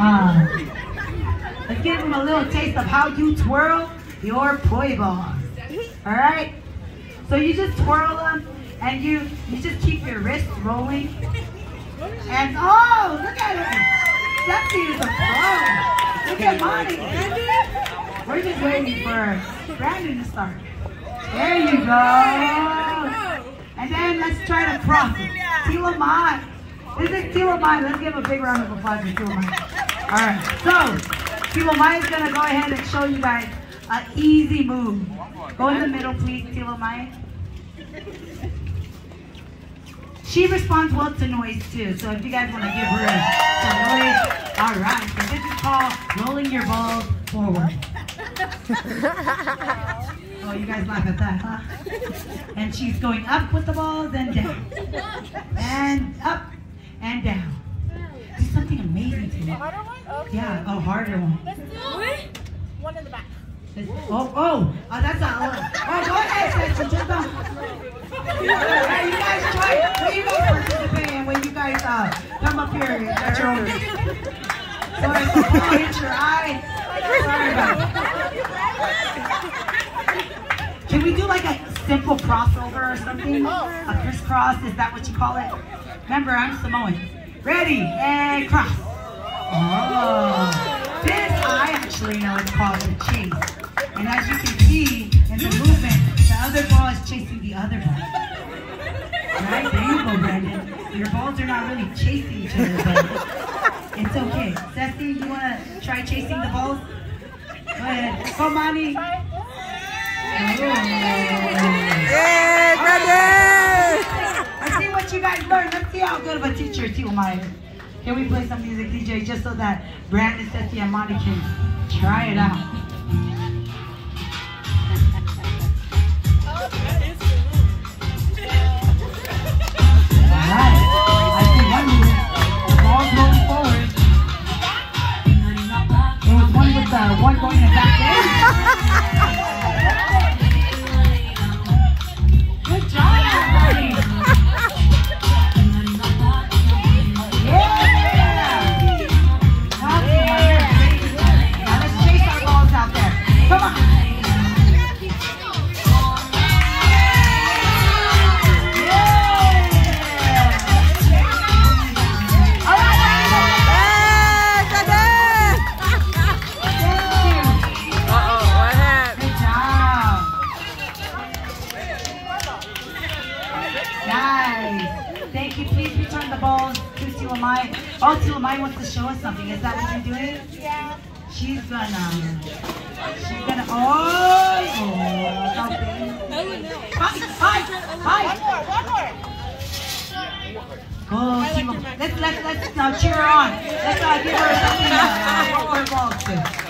Uh, let's give them a little taste of how you twirl your poi balls. All right? So you just twirl them and you, you just keep your wrists rolling. And oh, look at him. Ceci is a pro. Look at Monty. We're just waiting for Brandon to start. There you go. And then let's try to cross it. Tila Mai. This is Tila. Let's give a big round of applause for Tila. All right. So, Tila going to go ahead and show you guys an easy move. Go in the middle, please, Tila Mai. She responds well to noise too, so if you guys want to give her some noise, all right. So this is called rolling your balls forward. oh, you guys laugh at that, huh? And she's going up with the balls and down, Yeah, a harder one. One in the back. Oh, oh, oh, that's not. Oh, oh go ahead, Session. Just don't. Hey, you guys try. You guys participate when you guys uh, come up here and get your own. Sorry, oh, hit your eye. Sorry about it. Can we do like a simple crossover or something? A crisscross, is that what you call it? Remember, I'm Samoan. Ready, and cross. Oh, this I actually know it's called the chase. And as you can see in the movement, the other ball is chasing the other ball. Right? There you go, Brandon. Your balls are not really chasing each other, but it's okay. Ceci, you want to try chasing the balls? Go ahead. Come, Monty. Yay, Brandon! Let's see what you guys learned. Let's see how good of a teacher Tio is. Can we play some music, DJ, just so that Brandon, Ceci, and Monty can try it out? Alright. I see one move. The ball's rolling forward. There was one with the one going in the back there. Nice. Thank you. Please return the balls to Tilamai. Oh, Tilamai wants to show us something. Is that what you're doing? Yeah. She's gonna. She's gonna. Oh! oh big. Hi! Hi! Hi! One more, one more. Go, Tila. Let's let's let's now cheer her on. Let's uh, give her something to hold her balls to.